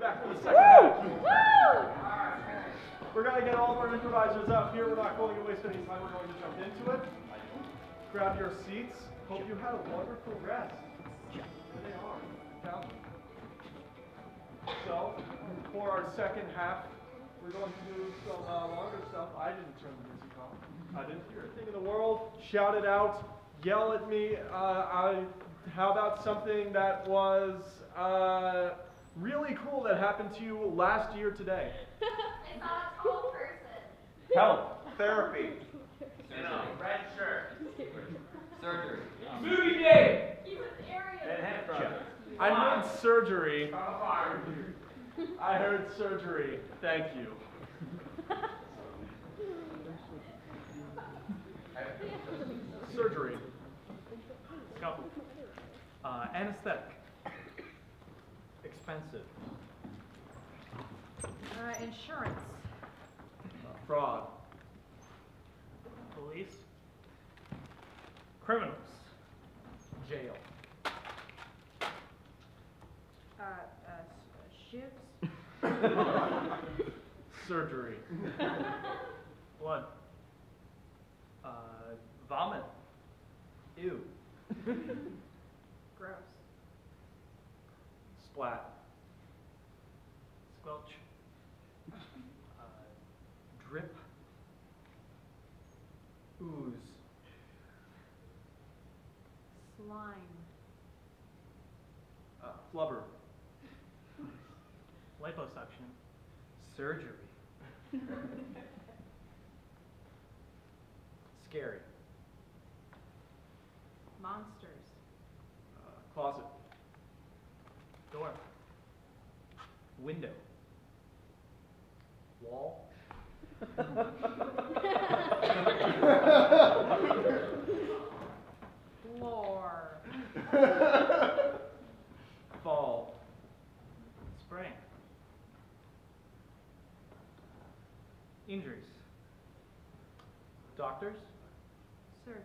Back to the second half. We're gonna get all of our improvisers up here. We're not going to waste any time. We're going to jump into it. Grab your seats. Hope you had a wonderful rest. There they are. So, for our second half, we're going to do some uh, longer stuff. I didn't turn the music off. I didn't hear anything in the world. Shout it out. Yell at me. Uh, I, how about something that was uh, really cool that happened to you last year today? I saw a tall person. Help. Therapy. You know, red shirt. Surgery. Movie day! He was Aryan. Head project. I heard surgery. I heard surgery. Thank you. Surgery. Couple. Uh, anesthetic. Expensive. Uh, insurance. Fraud. Police. Criminals. Jail. Uh, uh, s- shivs. Surgery. Blood. Uh, vomit. Ew. Gross. Splat. Surgery. Scary. Monsters. Uh, closet. Door. Window. Wall. Floor. Fall. Spring. Injuries. Doctors. Surgery.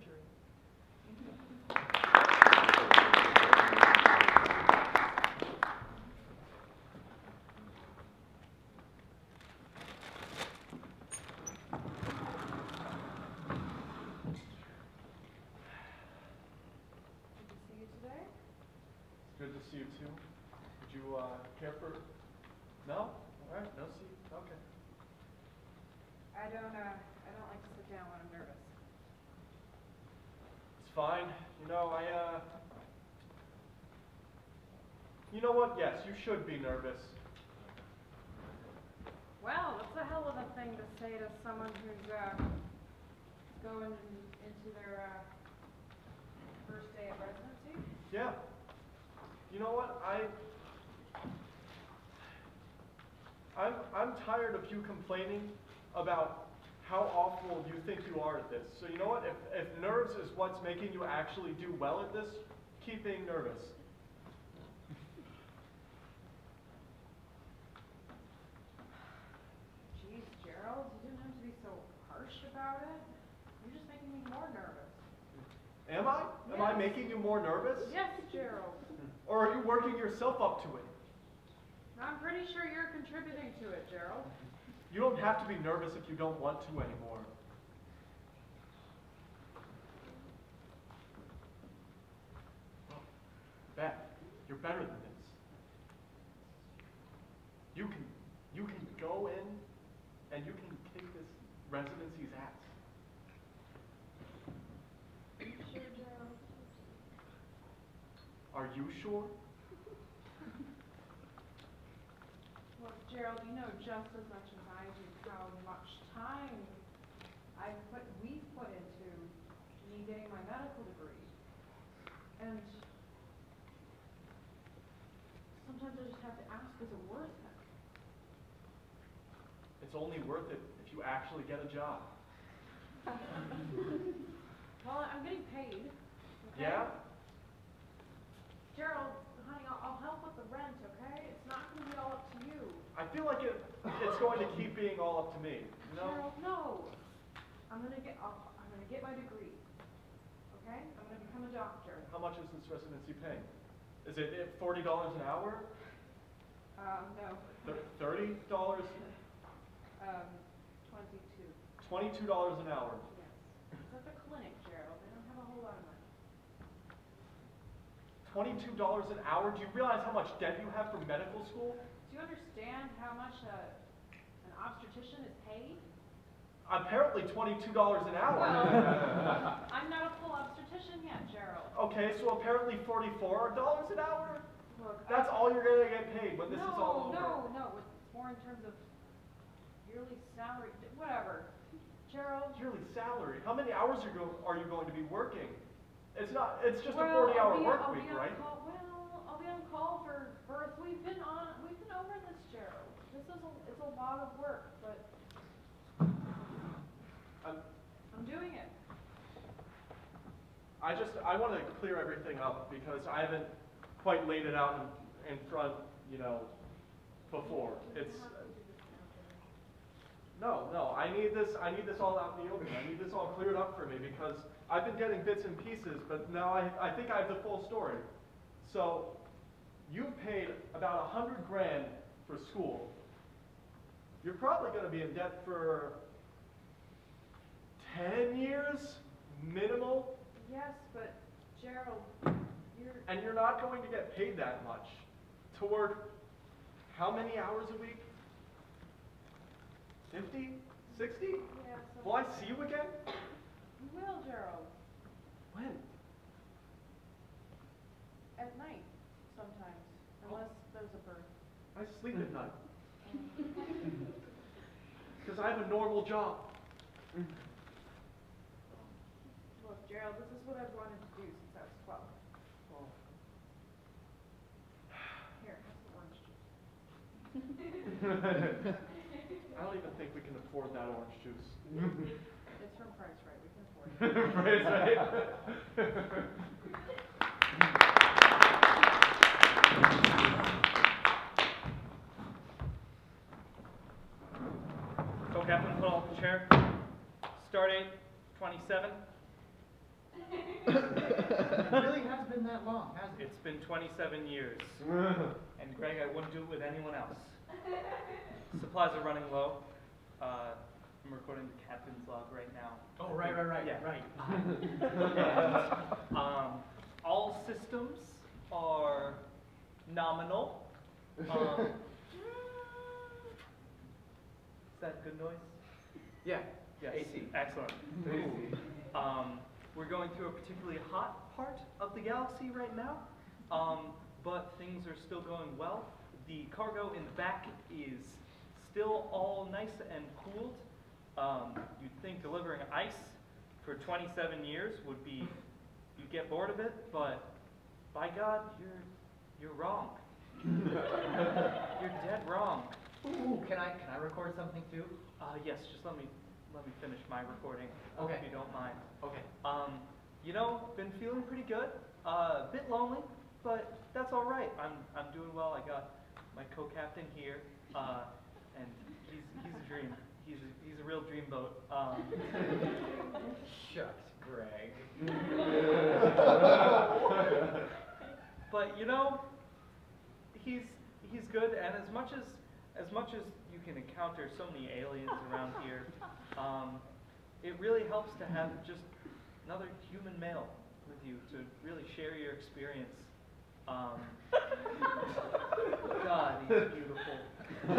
Good to see you today. It's good to see you too. Would you uh, care for? No. All right. No seat. Okay. I don't, uh, I don't like to sit down when I'm nervous. It's fine. You know, I, uh. You know what? Yes, you should be nervous. Well, that's a hell of a thing to say to someone who's, uh, going into their, uh, first day of residency. Yeah. You know what? I. I'm, I'm tired of you complaining about how awful you think you are at this. So you know what? If, if nerves is what's making you actually do well at this, keep being nervous. Jeez, Gerald, you didn't have to be so harsh about it. You're just making me more nervous. Am I? Am I making you more nervous? Yes, Gerald. Or are you working yourself up to it? I'm pretty sure you're contributing to it, Gerald. You don't have to be nervous if you don't want to anymore. Beth, you're better than this. You can, you can go in and you can kick this residency's ass. Sure, Gerald. Are you sure? Well, Gerald, you know just as much as I do how much time I put, we've put into me getting my medical degree. And sometimes I just have to ask, is it worth it? It's only worth it if you actually get a job. Well, I'm getting paid. okay? Yeah? Gerald, honey, I'll, I'll help with the rent, okay? It's not gonna be all up to you. I feel like it, it's going to keep being all up to me. You know? Gerald, no. I'm gonna get, I'll, I'm gonna get my degree. Okay? I'm gonna become a doctor. How much is this residency paying? Is it forty dollars an hour? Um, no, Thir- Thirty dollars, um, twenty-two, twenty-two dollars an hour. yes. It's at the clinic, Gerald, they don't have a whole lot of money. Twenty-two dollars an hour? Do you realize how much debt you have for medical school? Do you understand how much a, obstetrician is paid? Apparently twenty-two dollars an hour. Well, I'm not a full obstetrician yet, Gerald. Okay, so apparently forty-four dollars an hour? Look, That's all you're gonna get paid when this is all over. No, no, no, it's more in terms of yearly salary, whatever. Gerald. Yearly salary. How many hours are you, go- are you going to be working? It's not, it's just a forty-hour work I'll week, right? call- Well, I'll be on call for birth, we've been on, we've been over this, Gerald. This is a, lot of work, but I'm, I'm doing it. I just, I want to clear everything up because I haven't quite laid it out in, in front, you know, before. It's, no, no, I need this, I need this all out in the open. I need this all cleared up for me because I've been getting bits and pieces, but now I, I think I have the full story. So, you paid about a hundred grand for school. You're probably gonna be in debt for ten years, minimal, Yes, but Gerald, you're, and you're not going to get paid that much to work how many hours a week? 50? 60? yeah, Will I see you again? you will, Gerald, When? at night sometimes, oh. unless there's a birth. I sleep at night. Because I have a normal job. Look, Gerald, this is what I've wanted to do since I was twelve. Here, have the orange juice. I don't even think we can afford that orange juice. It's from Price Rite, we can afford it. Right, right. Co-captain, pull off the chair. Start date, twenty-seven. It really has been that long, hasn't it? It's been twenty-seven years. And Greg, I wouldn't do it with anyone else. Supplies are running low. Uh, I'm recording the captain's log right now. Oh, right, right, right, Yeah. right. And, um, all systems are nominal. Um, is that good noise? Yeah. Yes. AC. Excellent. Um, we're going through a particularly hot part of the galaxy right now, um, but things are still going well. The cargo in the back is still all nice and cooled. Um, you'd think delivering ice for 27 years would be, you'd get bored of it, but by God, you're, you're wrong. you're dead wrong. Ooh, can I, can I record something too? Uh, yes, just let me, let me finish my recording, Okay. if you don't mind. Okay. Um, you know, been feeling pretty good. Uh, a bit lonely, but that's all right. I'm I'm doing well. I got my co-captain here, uh, and he's he's a dream. He's a, he's a real dreamboat. Um, Shucks, Greg. but you know, he's he's good. And as much as as much as you can encounter so many aliens around here, um, it really helps to have just another human male with you to really share your experience. Um, God, he's beautiful. but,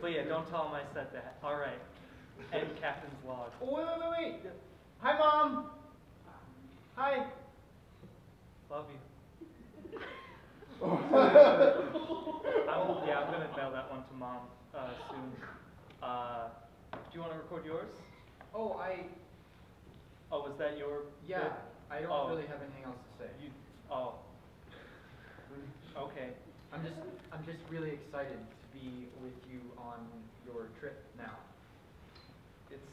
but yeah, don't tell him I said that. All right. End captain's log. Oh, wait, wait, wait, wait. Hi, Mom. Hi. Love you. I'm, yeah, I'm gonna mail that one to mom uh, soon. Uh, do you want to record yours? Oh, I, Oh, was that your? yeah, bit? I don't Oh. really have anything else to say. You. Oh. Okay. I'm just, I'm just really excited to be with you on your trip now. It's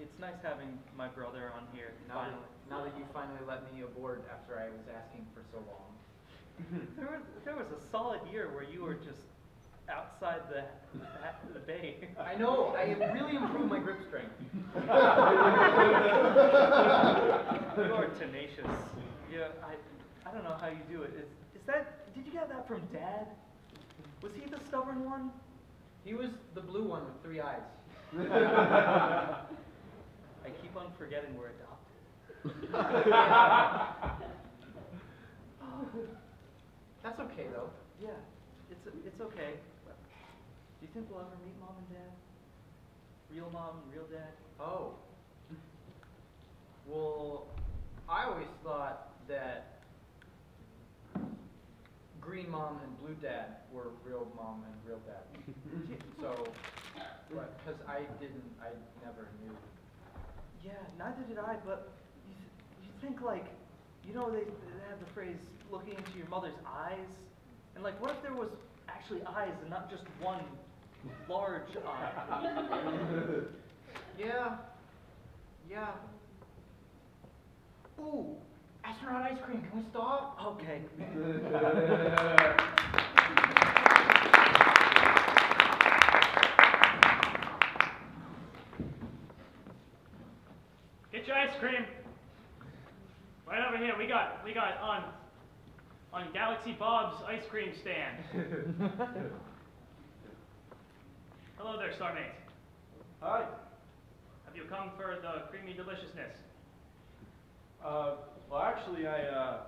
it's nice having my brother on here Now finally. now that you finally let me aboard after I was asking for so long. Mm-hmm. There was there was a solid year where you were just outside the the bay. I know, I have really improved my grip strength. you are tenacious. Yeah, I I don't know how you do it. Is, is that, did you get that from dad? Was he the stubborn one? He was the blue one with three eyes. I keep on forgetting we're adopted. That's okay though. Yeah, it's, it's okay. Do you think we'll ever meet mom and dad? Real mom and real dad? Oh. Well, I always thought that green mom and blue dad were real mom and real dad. so, because I didn't, I never knew. Yeah, neither did I, but you, th- you think like, you know, they, they have the phrase looking into your mother's eyes? And like, what if there was actually eyes and not just one large eye? Yeah. Yeah. Ooh, astronaut ice cream. Can we stop? Okay. Get your ice cream. Right over here. We got we got on on Galaxy Bob's ice cream stand. Hello there, Starmate. Hi. Have you come for the creamy deliciousness? Uh, well, actually, I, uh,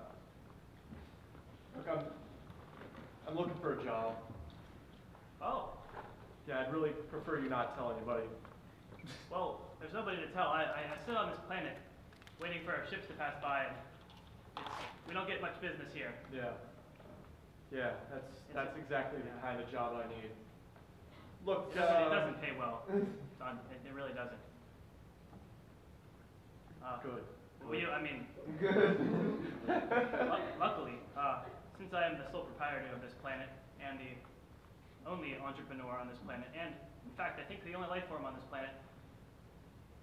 look, I'm, I'm looking for a job. Oh, Yeah, I'd really prefer you not tell anybody. well, there's nobody to tell. I, I, I sit on this planet waiting for our ships to pass by, and it's, we don't get much business here. Yeah. Yeah, that's, that's exactly the kind of job I need. Look, It doesn't, it uh, doesn't pay well. Don. It, it really doesn't. Uh, Good. Well, you, I mean, Good. Luck- Luckily, uh, since I am the sole proprietor of this planet and the only entrepreneur on this planet, and in fact, I think the only life form on this planet,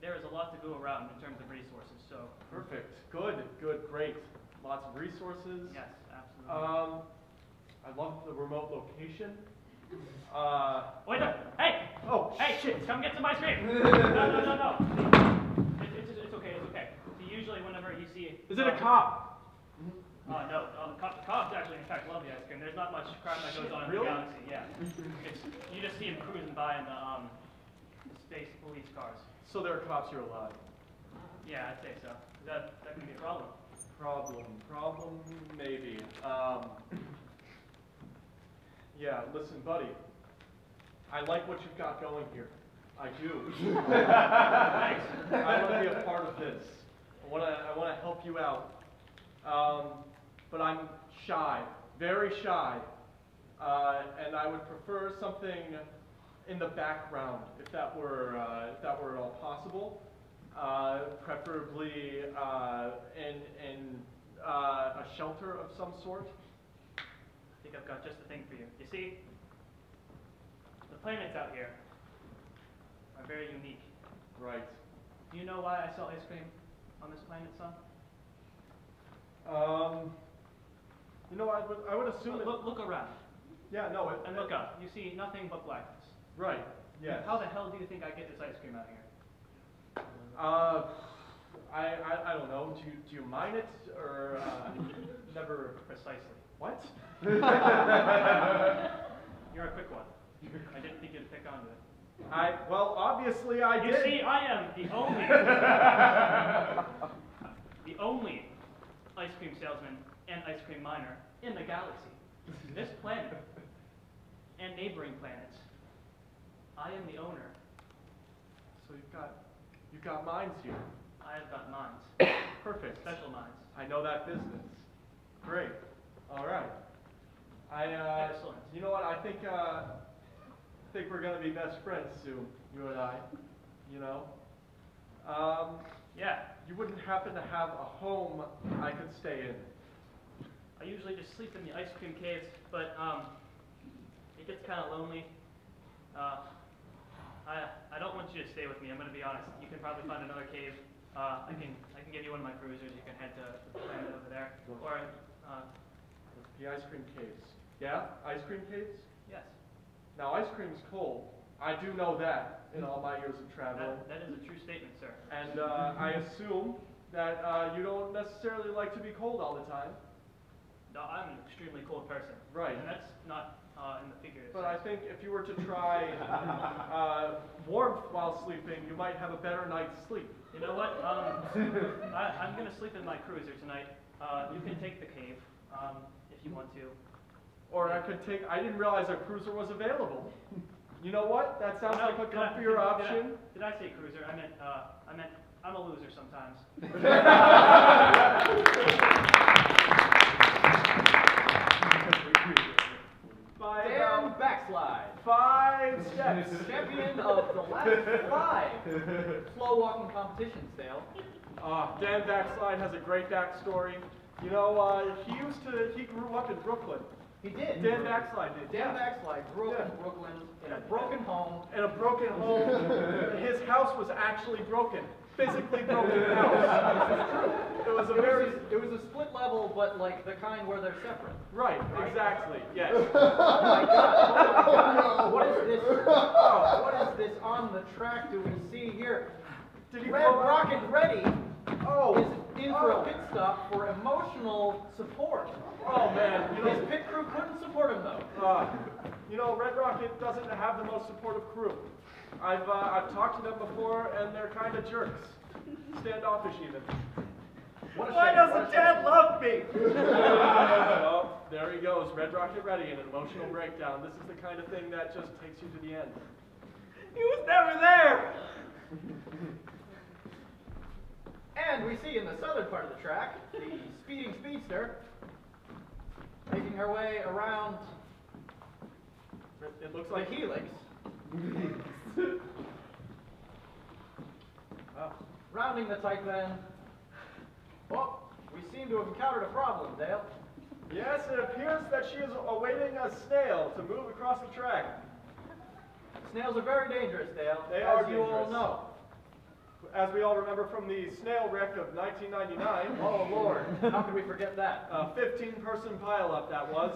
there is a lot to go around in terms of resources. So, Perfect. Good, good, great. Lots of resources. yes, absolutely. Um, I love the remote location. Uh, Wait, no, hey, oh, hey, shit, come get some ice cream. no, no, no, no. It, it's, it's okay, it's okay. So usually, whenever you see, is it a uh, cop? Uh, no, uh, the co- cops actually, in fact, love the ice cream. There's not much crime that goes on in the galaxy. Yeah, it's, you just see them cruising by in the um, the space police cars. So there are cops here alive. Yeah, I'd say so. That that could be a problem. Problem, problem, maybe. Um, yeah, listen, buddy. I like what you've got going here. I do. Thanks. I want to be a part of this. I want to. I want to help you out. Um, but I'm shy, very shy, uh, and I would prefer something in the background, if that were uh, if that were at all possible. Uh, preferably uh, in in uh, a shelter of some sort. I think I've got just the thing for you. You see, the planets out here are very unique. Right. Do you know why I sell ice cream on this planet, son? Um, you know, I would I would assume Look, look, look around Yeah. No. It, and look up. You see nothing but blackness. Right. yeah. How the hell do you think I get this ice cream out here? Uh, I, I, I don't know. Do you, do you mine it or uh, never? Precisely. What? You're a quick one. I didn't think you'd pick onto it. I well, obviously I You did. see, I am the only, the only ice cream salesman and ice cream miner in the galaxy. This planet and neighboring planets. I am the owner. so you've got you've got mines here. I have got mines, Perfect. special mines. I know that business. Great. All right. I uh, Excellent. You know what? I think uh, I think we're gonna be best friends soon. You and I. You know. Um, Yeah, you wouldn't happen to have a home I could stay in? I usually just sleep in the ice cream caves, but um, it gets kind of lonely. Uh, I I don't want you to stay with me. I'm gonna be honest. You can probably find another cave. Uh, I can I can give you one of my cruisers. You can head to the planet over there. Or uh, The ice cream caves. Yeah, ice cream caves. yes, Now, ice cream's cold. I do know that in all my years of traveling. that, that is a true statement, sir. And uh, I assume that uh, you don't necessarily like to be cold all the time. do- I'm an extremely cold person. Right. And that's not uh, in the figurative But I think if you were to try uh, warmth while sleeping, you might have a better night's sleep. You know what? Um, I, I'm gonna sleep in my cruiser tonight. Uh, you can take the cave um, if you want to. Or I could take, I didn't realize a cruiser was available. You know what? That sounds No, like a did I- comfier did I- option. Did I say cruiser? I meant, uh, I meant, I'm a loser sometimes. By Dan about Backslide, five steps. champion of the last five slow walking competitions, Dale. Uh, Dan Backslide has a great backstory. You know, uh, he used to, he grew up in Brooklyn. He did. Dan Backslide did. Dan yeah. Backslide grew up in Yeah. Brooklyn in a broken home. In a broken home. His house was actually broken. Physically broken house. It was a It was, very, it was a split level, but like the kind where they're separate. right, exactly, yes. Oh my god, oh my god. What is this? Oh, what is this on the track do we see here? Did he Red? Rocket Ready Oh, is in for oh. a pit stop for emotional support. Oh, man, you His pit crew couldn't support him though. uh, you know, Red Rocket doesn't have the most supportive crew. I've, uh, I've talked to them before, and they're kind of jerks. Standoffish even. What a Why shame, doesn't what a Dad love me? oh, there he goes, Red Rocket ready in an emotional breakdown. This is the kind of thing that just takes you to the end. He was never there. And we see in the southern part of the track, the speeding speedster making her way around It, it looks the like helix. Oh, Rounding the tight bend. Oh, we seem to have encountered a problem, Dale. Yes, it appears that she is awaiting a snail to move across the track. Snails are very dangerous, Dale. They as are you all know. As we all remember from the snail wreck of 1999, oh lord, How could we forget that? a 15-person pileup that was.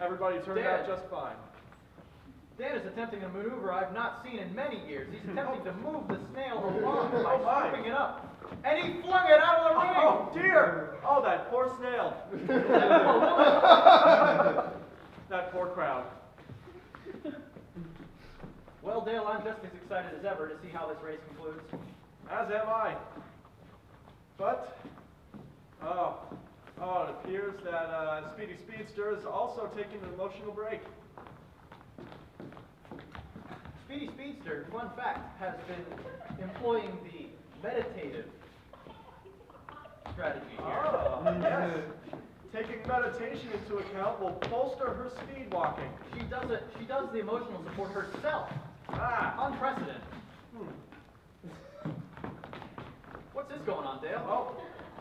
Everybody turned out just fine. Dan is attempting a maneuver I've not seen in many years. He's attempting to move the snail along by Oh, scooping it up. And he flung it out of the ring! Oh dear! Oh, that poor snail. that poor crowd. Well, Dale, I'm just as excited as ever to see how this race concludes. As am I. But, oh, oh, it appears that uh, Speedy Speedster is also taking an emotional break. Speedster, fun fact, has been employing the meditative strategy here. Oh, yes. Taking meditation into account will bolster her speed walking. She does it. She does the emotional support herself. Ah, Unprecedented. hmm. What's this going on, Dale? Oh,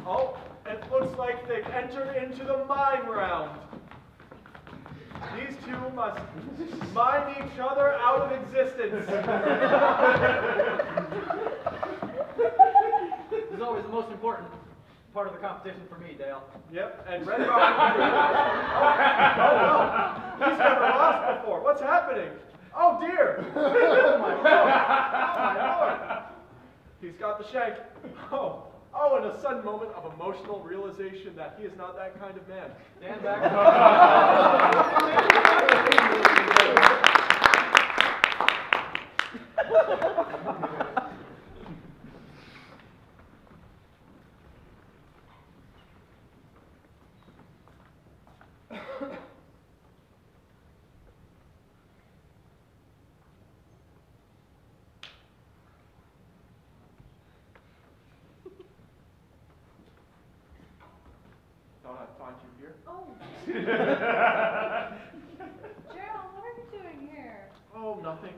oh, it looks like they've entered into the mine round. These two must mine each other out of existence. This is always the most important part of the competition for me, Dale. Yep, and Red Rocket. oh, oh no, he's never lost before. What's happening? Oh dear. Oh my lord! Oh my lord! He's got the shank. Oh, oh, in a sudden moment of emotional realization that he is not that kind of man. Stand back. Thought I'd find you here. Oh. Gerald, what are you doing here? Oh, nothing.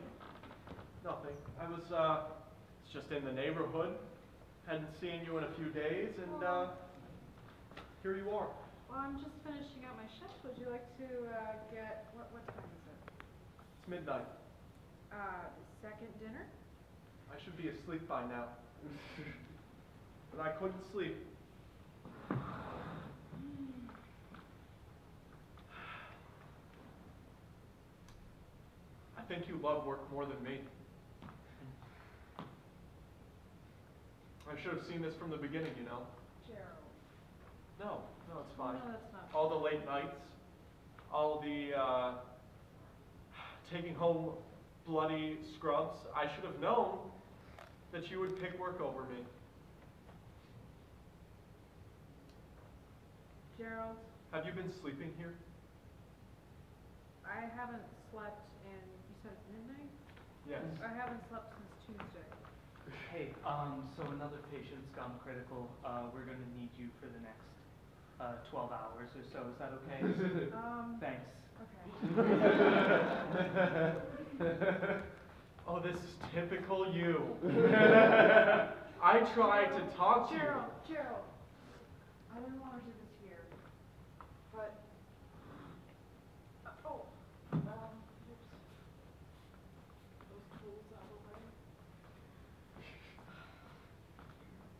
Nothing. I was, uh, just in the neighborhood. Hadn't seen you in a few days, and, uh, here you are. Well, I'm just finishing out my shift. Would you like to uh, get what? What time is it? It's midnight. Uh, second dinner. I should be asleep by now. but I couldn't sleep. Think you love work more than me. I should have seen this from the beginning, you know. Gerald. No, no, it's fine. no, that's not. All the late nights, all the uh, taking home bloody scrubs. I should have known that you would pick work over me. Gerald, Have you been sleeping here? I haven't slept in, said midnight? Yes. I haven't slept since Tuesday. Hey, um, so another patient's gone critical. Uh, we're gonna need you for the next, uh, twelve hours or so. Is that okay? Um, Thanks. okay. oh, this is typical you. I tried to talk to you. Gerald, Gerald, I didn't want to do this here, but, uh, oh, um, oops. Those tools out of the way.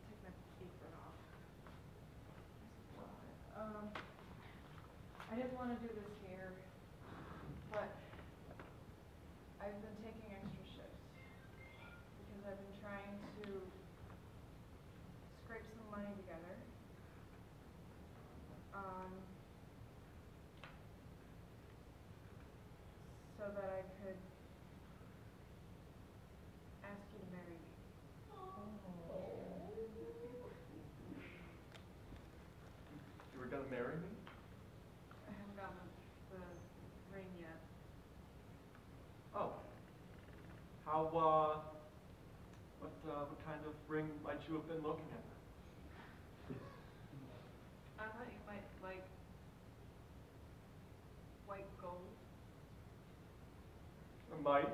Take my apron off. Um, I didn't want to do this here, but I've been taking extra shifts because I've been trying to scrape some money together. Um, so that I could ask you to marry me. You were gonna marry me? I haven't gotten the ring yet. Oh. How, uh, what, uh, what kind of ring might you have been looking at? I thought you might A might?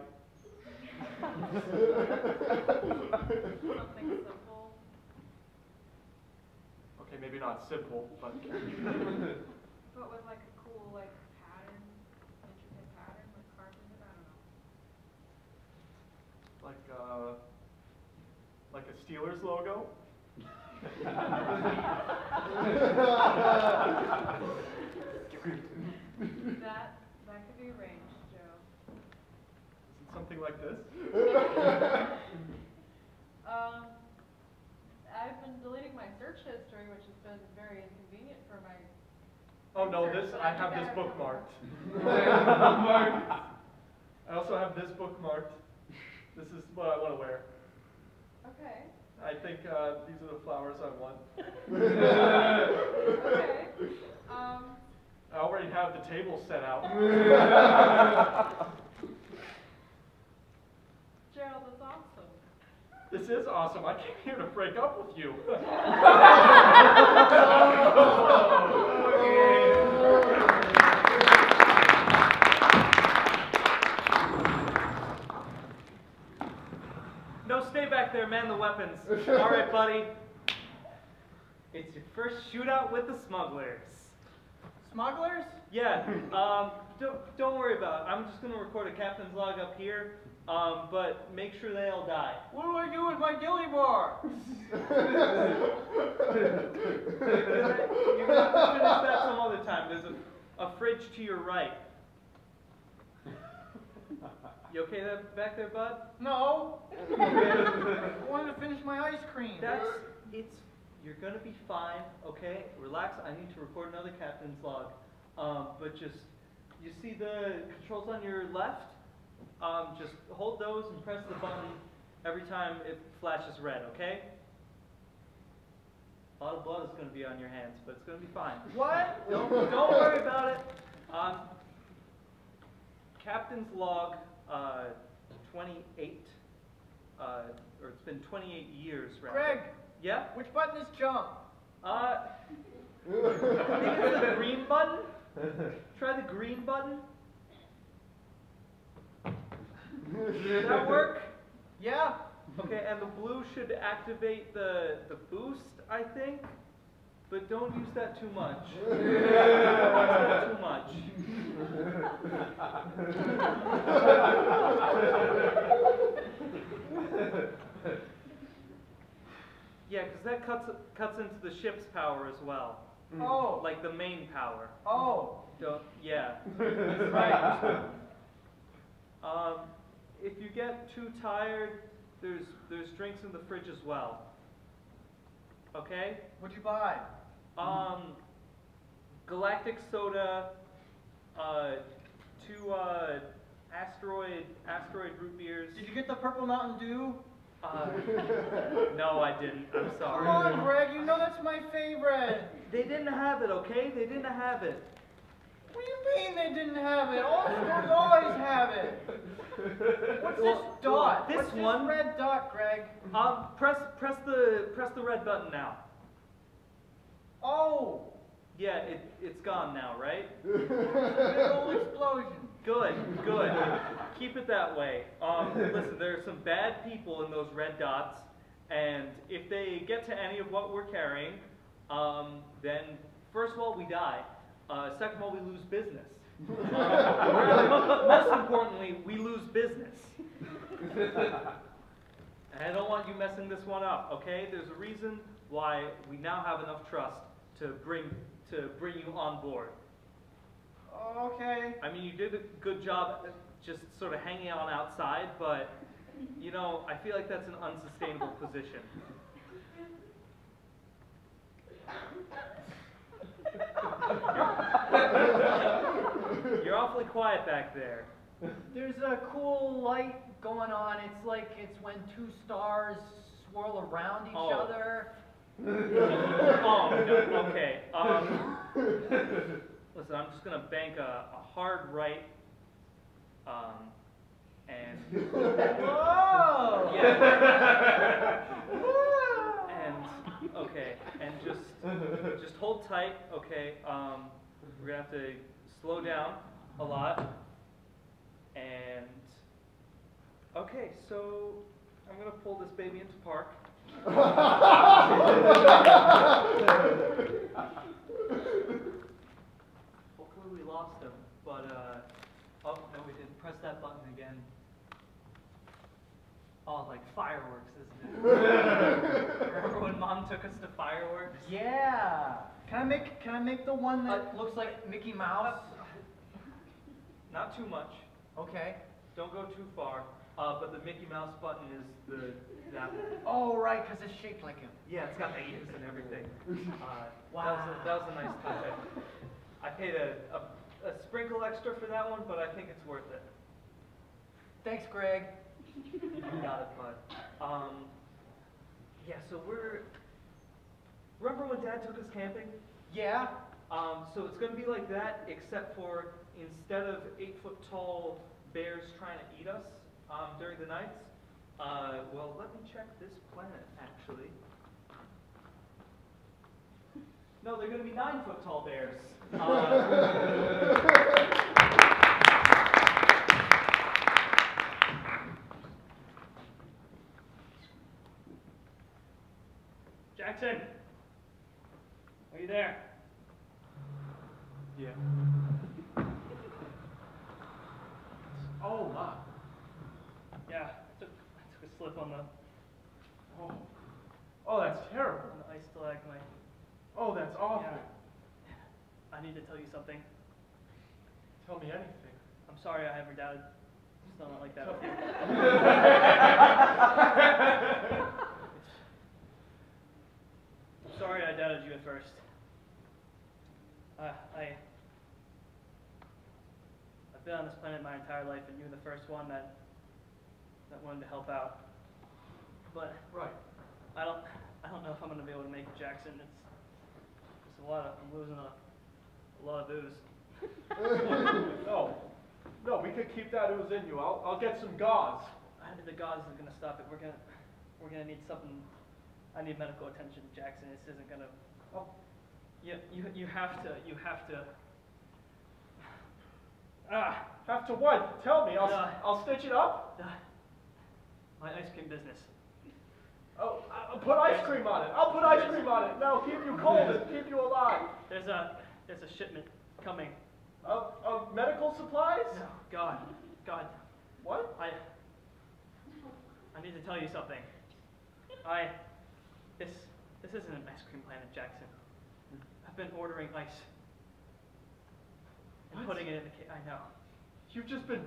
Something simple. Okay, maybe not simple, but But with like a cool like pattern, intricate pattern, like carved in it, I don't know. like, uh, like a Steelers logo? That, that could be arranged, Joe. Is it something like this? Um, I've been deleting my search history, which has been very inconvenient for my, Oh no, this, I I have I this bookmarked. I also have this bookmarked. This is what I wanna wear. okay, I think, uh, these are the flowers I want. okay. Um, I already have the table set out. Gerald, that's awesome. This is awesome. I came here to break up with you. No, stay back there, man the weapons. All right, buddy. It's your first shootout with the smugglers. Smugglers? Yeah, um, don't, don't worry about it. I'm just gonna record a captain's log up here, um, but make sure they all die. What do I do with my dilly bar? You're gonna have to finish that some other time. There's a, a fridge to your right. You okay there, back there, bud? No. I wanted to finish my ice cream. That's, it's, you're gonna be fine, okay? Relax, I need to record another captain's log. Um, but just, you see the controls on your left? Um, just hold those and press the button every time it flashes red, okay? A lot of blood is gonna be on your hands, but it's gonna be fine. What? Don't, don't worry about it. Um, captain's log, uh, twenty-eight, uh, or it's been twenty-eight years, rather. Greg, Yeah? which button is jump? Uh, I think it's the green button. Try the green button. Does that work? Yeah. Okay, and the blue should activate the, the boost, I think. But don't use that too much. Don't use that too much. Yeah, because that cuts cuts into the ship's power as well, Oh. like the main power. Oh. Don't, yeah. right. Um, if you get too tired, there's there's drinks in the fridge as well. Okay? What'd you buy? Um, Galactic Soda, uh, two uh, asteroid asteroid root beers. Did you get the purple Mountain Dew? Uh, no, I didn't. I'm sorry. Come on, Greg, you know that's my favorite. They didn't have it, okay? They didn't have it. What do you mean they didn't have it? All stores always have it. What's this Well, dot? this What's one- this red dot, Greg? Um, press press the press the red button now. Oh, Yeah, it it's gone now, right? big old explosion. Good, good. Keep it that way. Um, listen, there are some bad people in those red dots, and if they get to any of what we're carrying, um, then first of all we die. Uh, second of all, we lose business. Most importantly, we lose business. And I don't want you messing this one up, okay? There's a reason why we now have enough trust to bring to bring you on board. Okay. I mean, you did a good job just sort of hanging on outside, but, you know, I feel like that's an unsustainable position. You're awfully quiet back there. There's a cool light going on. It's like it's when two stars swirl around each Oh. other. oh, no, okay. Um, listen, I'm just gonna bank a, a hard right, um, and Whoa! yeah, hold tight. Okay, um, we're gonna have to slow down a lot, and okay, so I'm gonna pull this baby into park. Hopefully we lost him, but uh, oh no, we didn't. Press that button again. Oh, like fireworks, isn't it? Remember when Mom took us to fireworks? Yeah. Can I make Can I make the one that looks like Mickey Mouse? Not too much. Okay. Don't go too far. Uh, but the Mickey Mouse button is the that one. Oh right, because it's shaped like him. Yeah, it's got the ears and everything. Uh, Wow. That was a, that was a nice touch. I, I paid a, a, a sprinkle extra for that one, but I think it's worth it. Thanks, Greg. You got it, bud. Um, yeah, so we're. Remember when Dad took us camping? Yeah. Um, so it's going to be like that, except for instead of eight foot tall bears trying to eat us um, during the nights, uh, well, let me check this planet actually. No, they're going to be nine foot tall bears. Uh, Jackson, you there? Yeah. Oh my. Yeah, I took, I took a slip on the Oh. Oh, that's terrible. on the ice stalagmite. Oh, that's awful. I need to tell you something. Tell me anything. I'm sorry I ever doubted. Not like that. I'm sorry I doubted you at first. Uh, I I've been on this planet my entire life, and you're the first one that that wanted to help out. But Right. I don't I don't know if I'm gonna be able to make it, Jackson. It's it's a lot of I'm losing a, a lot of booze. no. No, we could keep that ooze in you. I'll, I'll get some gauze. I the gauze isn't gonna stop it. We're gonna we're gonna need something. I need medical attention, Jackson. This isn't gonna. Oh. You you you have to you have to. Ah, Have to what? Tell me. I'll, No. I'll stitch it up. uh, my ice cream business. Oh, I'll put ice cream on it. I'll put ice cream on it. That'll keep you cold and keep you alive. There's a there's a shipment coming. Of, of medical supplies? No, God, God, What? I I need to tell you something. I this this isn't an ice cream planet, Jackson. I've been ordering ice and What? putting it in the ca- I know. You've just been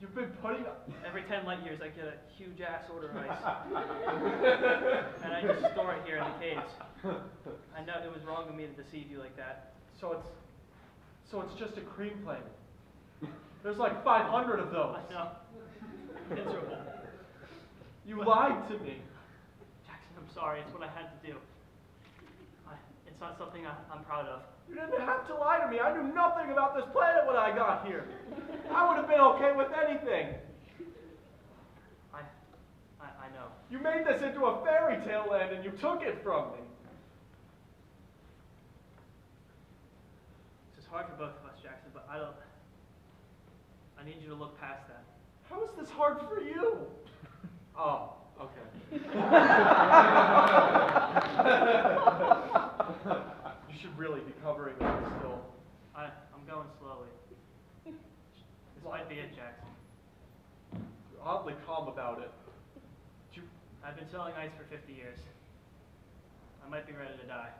You've been putting up. Every 10 light years, I get a huge ass order of ice. and I just store it here in the caves. I know it was wrong of me to deceive you like that. So it's, so it's just a cream plane. There's like 500 of those. I know. Miserable. You lied to me. Jackson, I'm sorry. It's what I had to do. It's not something I, I'm proud of. You didn't have to lie to me. I knew nothing about this planet when I got here. I would have been okay with anything. I, I, I know. You made this into a fairy tale land and you took it from me. This is hard for both of us, Jackson, but I don't. I need you to look past that. How is this hard for you? Oh, okay. you should really be covering that still. I, I'm going slowly. This might be it, Jackson. You're oddly calm about it. You, I've been selling ice for 50 years. I might be ready to die.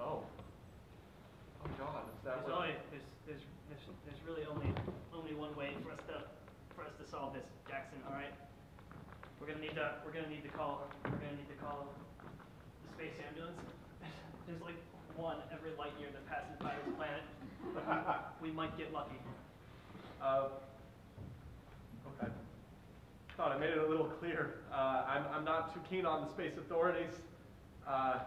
oh. Oh God, is that There's what? only there's, there's there's there's really only only one way for us to for us to solve this, Jackson. All right. We're gonna need to we're gonna need to call we're gonna need to call the space ambulance. There's like one every light year that passes by this planet. we might get lucky. Uh, okay. Thought I made it a little clear. Uh, I'm, I'm not too keen on the space authorities. Uh,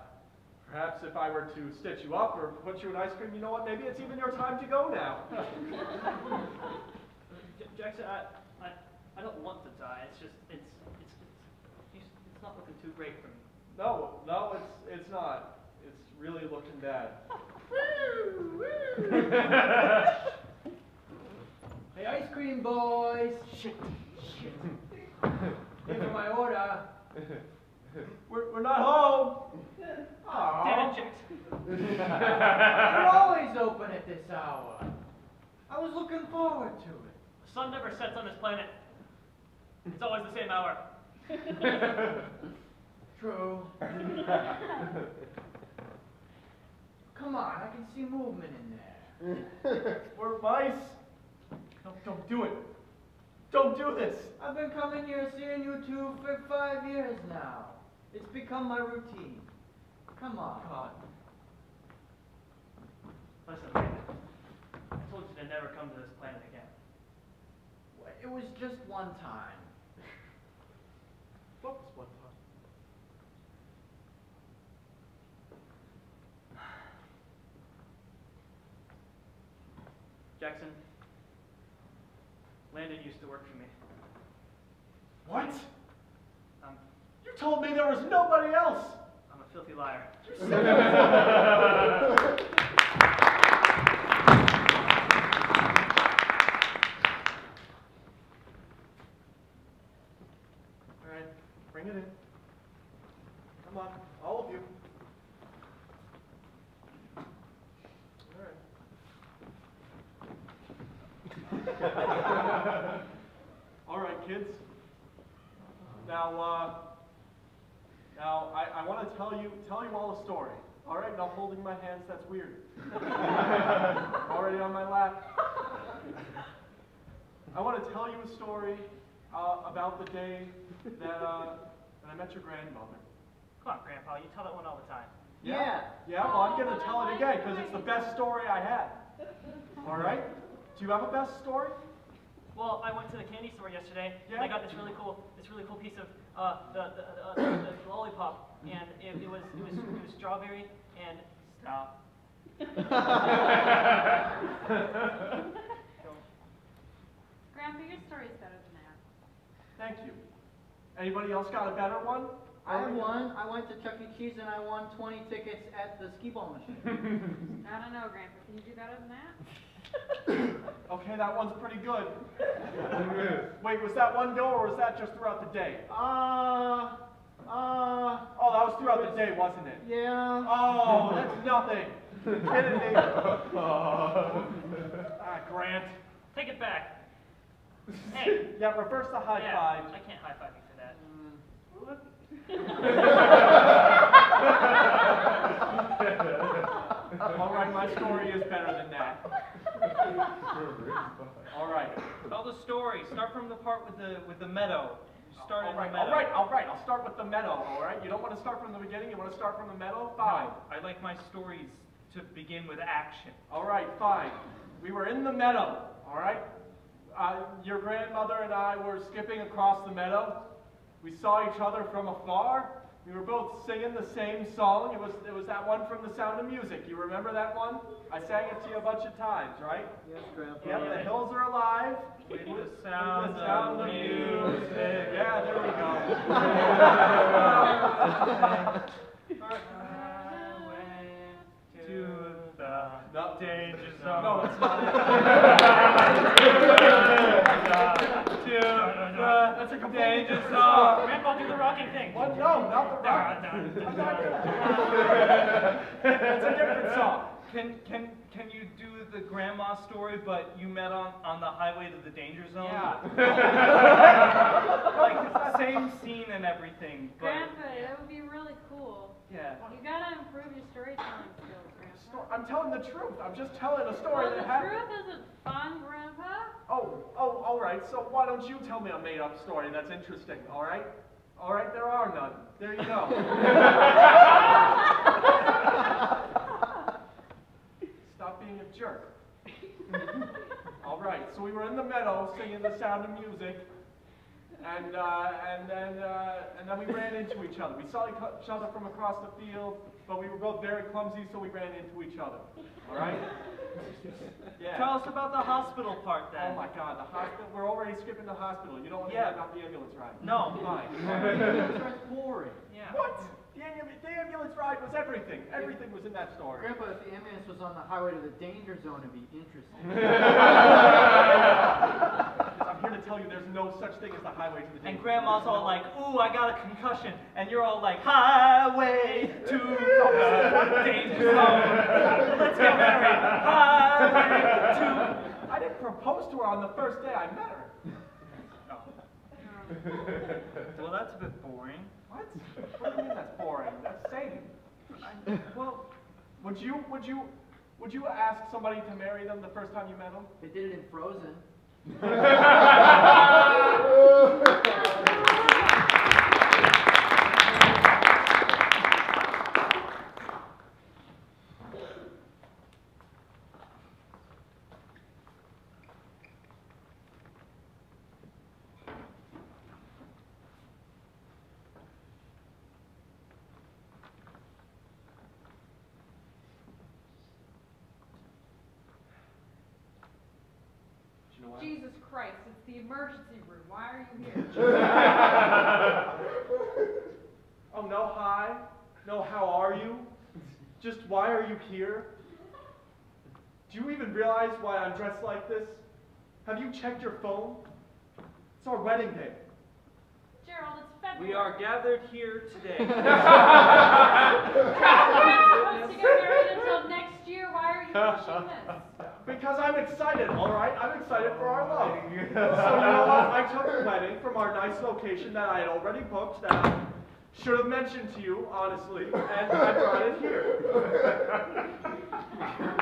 perhaps if I were to stitch you up or put you in ice cream, you know what? Maybe it's even your time to go now. J- Jackson, I, I I don't want to die. It's just it's it's it's, it's not looking too great for me. no, no, it's it's not. It's really looking bad. Hey, ice cream boys! Shit, shit. Here for my order. We're, we're not home. Damn it, Jackson. You're always open at this hour. I was looking forward to it. The sun never sets on this planet. It's always the same hour. True. Come on, I can see movement in there. We're mice. No, don't do it. Don't do this. I've been coming here seeing you two for five years now. It's become my routine. Come on. God. Listen, man, I told you to never come to this planet again. It was just one time. What was one time? Jackson, Landon used to work for me. What? I'm, You told me there was nobody else. I'm a filthy liar. All right, bring it in. Come on, all of you. All right. all right, kids. Now, uh, now I, I want to tell you tell you all a story. All right, not holding my hands. That's weird. Already on my lap. I want to tell you a story uh, about the day that, uh, that I met your grandmother. Come on, Grandpa, you tell that one all the time. Yeah. Yeah, well, I'm going to tell it again because it's the best story I had. All right? Do you have a best story? Well, I went to the candy store yesterday, and I got this really cool, this really cool piece of uh, the, the, uh, the, the lollipop, and it, it was it was it was strawberry and stop. Grandpa, your story's better than that. Thank you. Anybody else got a better one? I won. I went to Chuck E. Cheese and I won 20 tickets at the skee ball machine. I don't know, Grandpa. Can you do better than that? Okay, that one's pretty good. Wait, was that one go or was that just throughout the day? Uh, uh, Oh, that was throughout the day, wasn't it? yeah. Oh, that's nothing. Kidding me? ah, Grant. Take it back. Hey. Yeah, reverse the high yeah, five. I can't high five you for that. All right, my story is better than that. All right. Tell the story. Start from the part with the with the meadow. Start all in right, the meadow. all right, all right. I'll start with the meadow. All right. You don't want to start from the beginning. You want to start from the meadow. Fine. I like my stories to begin with action. All right, fine. We were in the meadow. All right. Uh, your grandmother and I were skipping across the meadow. We saw each other from afar. We were both singing the same song. It was it was that one from The Sound of Music. You remember that one? I sang it to you a bunch of times, right? Yes, Grandpa. Yep. The hills are alive. With the sound, the sound of of music. Yeah, there we go. to the No. danger zone. No, it's not it. That's a completely danger song. Uh, Grandpa, do the rocking thing. What? No, not the rock. I'm not gonna do it. It's a different song. Can can can you do the grandma story, but you met on on the highway to the danger zone? Yeah. like same scene and everything, but Grandpa, that would be really cool. yeah. You gotta improve your storytelling skills, Grandpa. Sto- I'm telling the truth. I'm just telling a story Well, that the happened. truth isn't fun, Grandpa. Oh, oh, all right. So why don't you tell me a made-up story that's interesting? All right. All right. There are none. There you go. Stop being a jerk. All right. So we were in the meadow singing the sound of music, and uh, and then uh, and then we ran into each other. We saw each other from across the field, but we were both very clumsy, so we ran into each other. All right. Yeah. Tell us about the hospital part then. Oh my God, the hospital. We're already skipping the hospital. You don't want to Yeah. hear about the ambulance ride. No. Fine. That's boring. Yeah. what? The ambulance, the ambulance ride was everything. Everything was in that story. Grandpa, if the ambulance was on the highway to the danger zone, it'd be interesting. I'm here to tell you, there's no such thing as the highway to the And grandma's zone. all like, ooh, I got a concussion. And you're all like, highway to the danger zone. Let's get married. Highway to... I didn't propose to her on the first day I met her. Well, that's a bit boring. What? What do you mean that's boring? That's sane. I- well, would you, would you, would you ask somebody to marry them the first time you met them? They did it in Frozen. Do you know what? Jesus Christ, it's the emergency room. Why are you here? Oh, no hi, no how are you? Just why are you here? Do you even realize why I'm dressed like this? Have you checked your phone? It's our wedding day. Gerald, it's February. We are gathered here today. We're not supposed to get married until next year. Why are you pushing this? Because I'm excited, all right? I'm excited for our love. so you know what? I took the wedding from our nice location that I had already booked that I should have mentioned to you, honestly, and I brought it here. we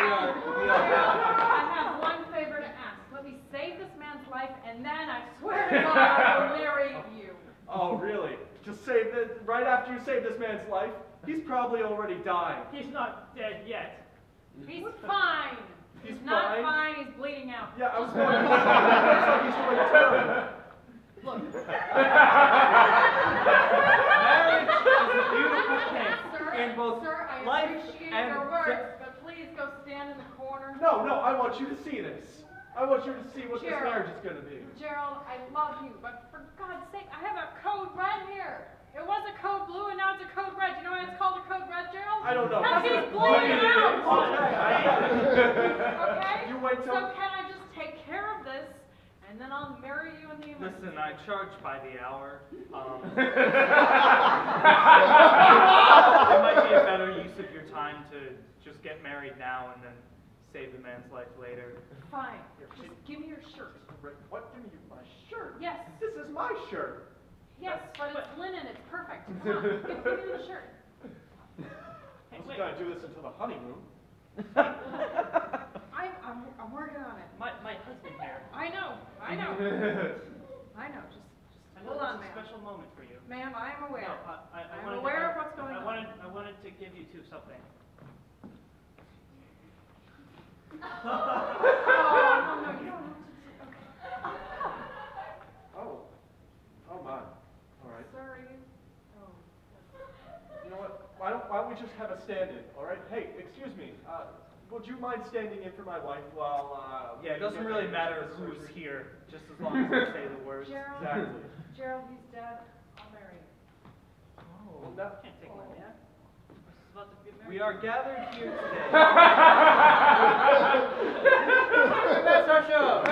are, we are I have one favor to ask. Let me save this man's life, and then I swear to God I will marry you. Oh, really? Just save this, right after you save this man's life, he's probably already dying. He's not dead yet. He's fine. He's not fine? fine. He's bleeding out. Yeah, I was going to looks like he's doing terrible. Look. Marriage is a beautiful thing Sir, in both sir, I life appreciate and your words, but please go stand in the corner. No, no, I want you to see this. I want you to see what this Gerald. marriage is going to be. Gerald, I love you, but for God's sake, I have a code red here. It was a code blue, and now it's a code red. You know why it's called a code red, Gerald? I don't know. Because he's bleeding out. Okay, I got it. Okay? You wait till. So can I just take care of this, and then I'll marry you in the emergency? Listen, I charge by the hour. Um, it might be a better use of your time to just get married now and then save the man's life later. Fine. Just give me your shirt. What? Give me my shirt. Yes. This is my shirt. Yes, but it's linen. It's perfect. Come on. Give, give me the shirt. I'm just going to do this until the honeymoon. I'm a I'm, I'm working on it. My, my husband here. I know, I know, I know, just, I just know hold this on, is a ma'am. special moment for you. Ma'am, I am aware. No, I, I, I I'm wanted to- aware I- of what's going I on. wanted, I wanted to give you two something. Oh, no, no, you don't have to, okay. Oh. Oh my. All right. Sorry. Oh. You know what? Why don't, why don't we just have a stand-in, all right? Hey, excuse me, uh, would you mind standing in for my wife while, uh... Yeah, it doesn't really matter who's surgery? here, just as long as I say the words. Gerald, Exactly. Gerald, he's dead. I'll marry him. Well, now, Can't take my man. This is about to get married. We are gathered here today. That's our show.